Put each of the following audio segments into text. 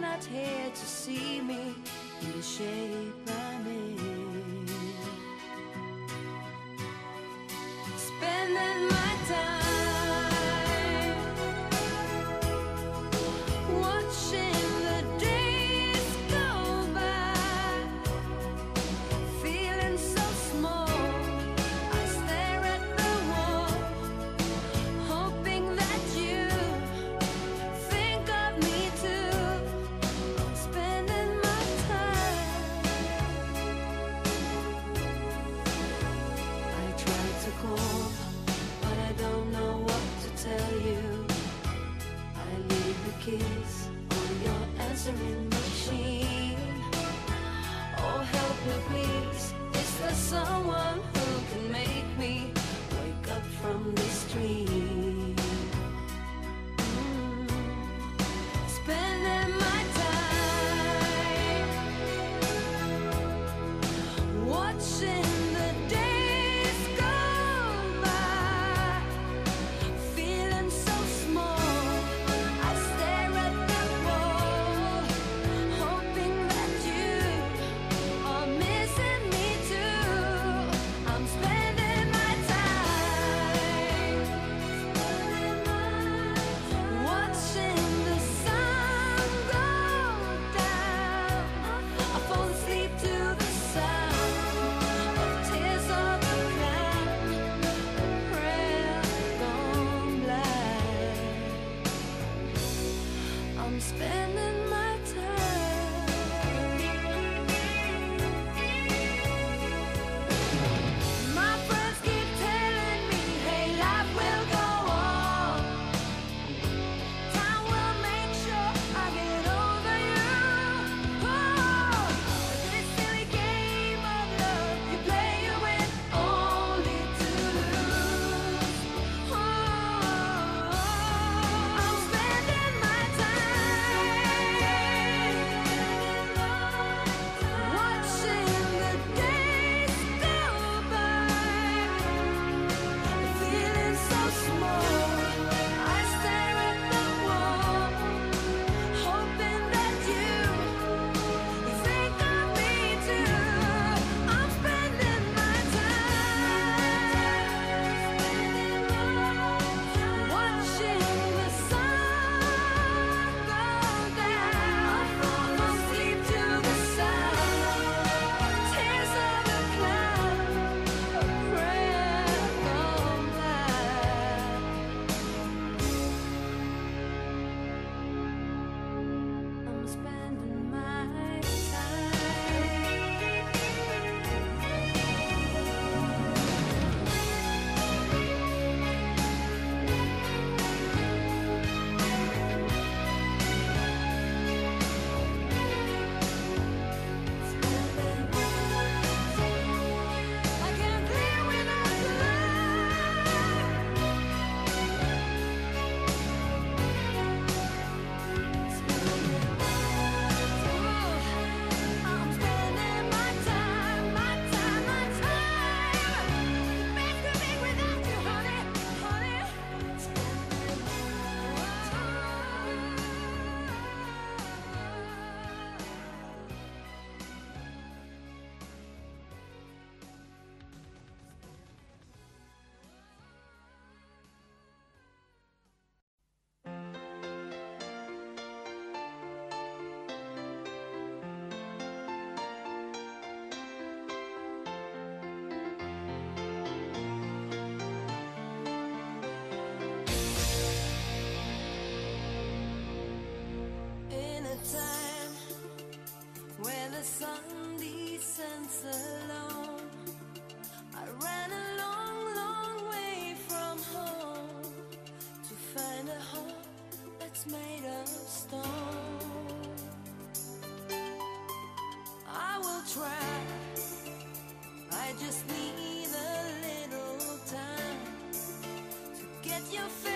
not here to see me in the shape I'm in. made of stone. I will try, I just need a little time to get your face.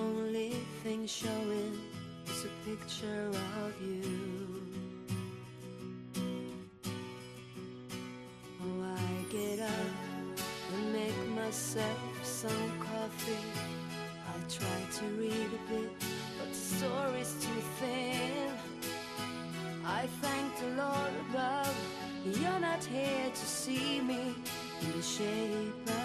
only thing showing is a picture of you. Oh, I get up and make myself some coffee. I try to read a bit, but the story's too thin. I thank the Lord above, you're not here to see me in the shape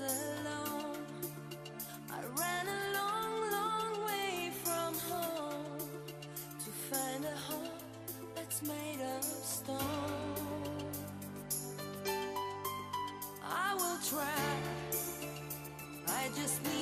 alone. I ran a long, long way from home to find a home that's made of stone. I will try. I just need.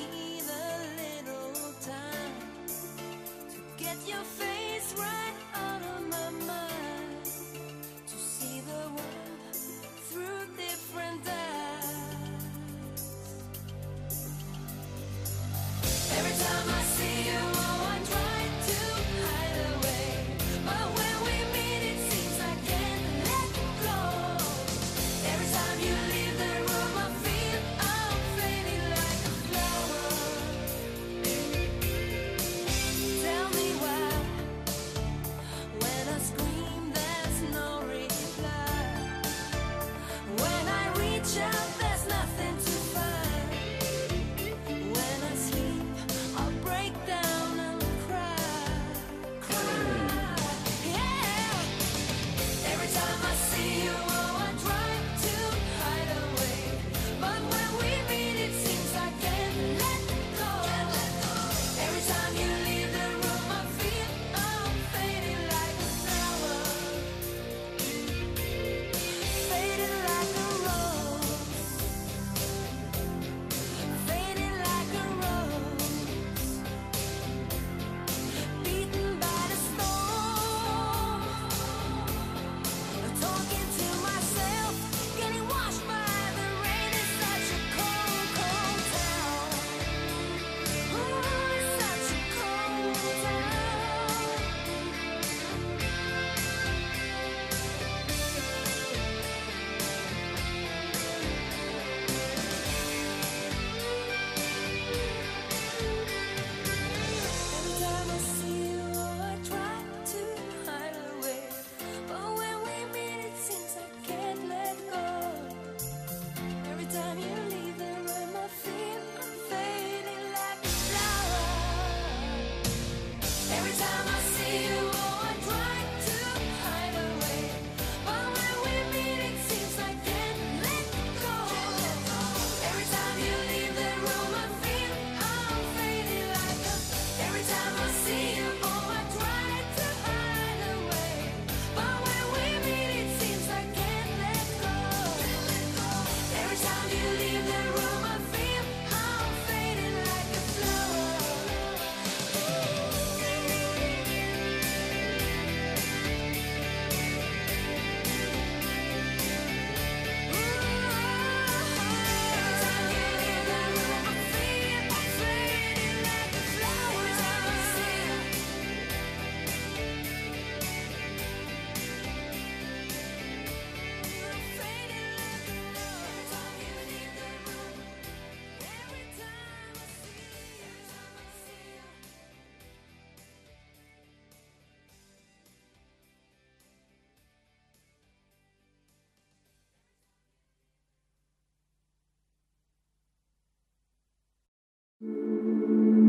Thank